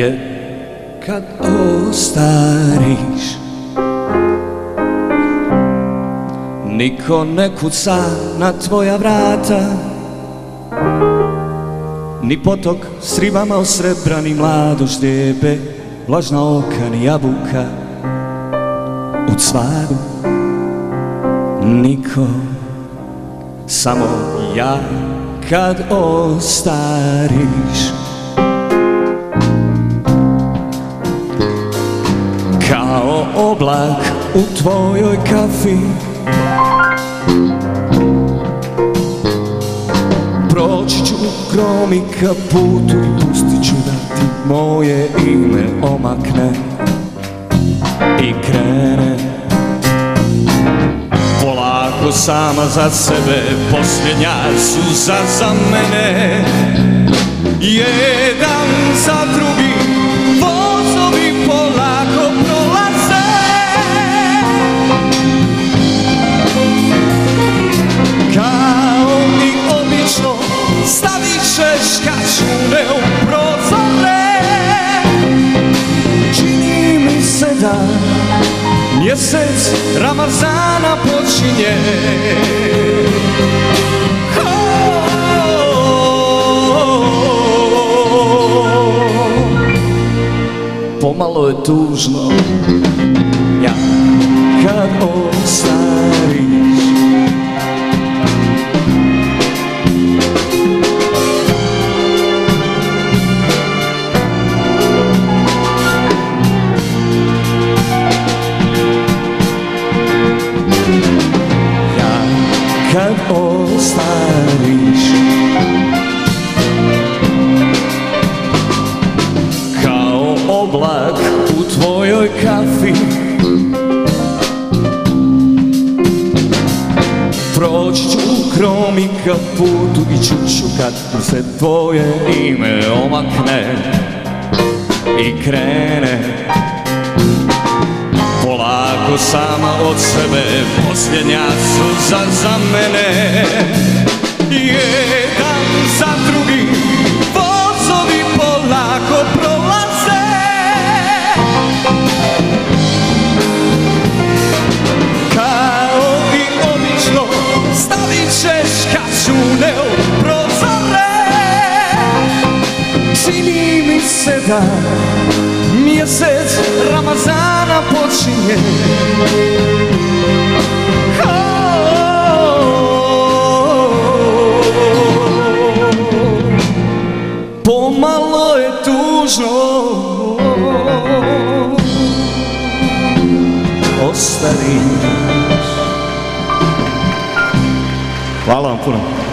je kad ostariš. Niko ne kuca na tvoja vrata Ni potok s ribama osrebrani mladoš lijepe Vlažna oka ni jabuka u cvaru. Niko, samo ja kad ostariš Kao oblak u tvojoj kafi. Proći ću grom i Pustit ću da ti moje ime omakne. I krene. Polako sama za sebe Posljednja suza za mene. Jedan za Mjesec Ramazana počinje. Pomalo je tužno. Ja. Kad ostariš kad ostariš Kao oblak u tvojoj kafi. Proći ću krom i kaputu i čuću kad se tvoje ime omakne I krene Sama od sebe Posljednja suza za mene. Jedan za drugi Vozovi polako prolaze. Kao i obično Stavit ćeš kačune u prozore. Čini mi se da Mjesec Ramazana počinje. Pomalo je tužno. Ostariš Hvala vam puno.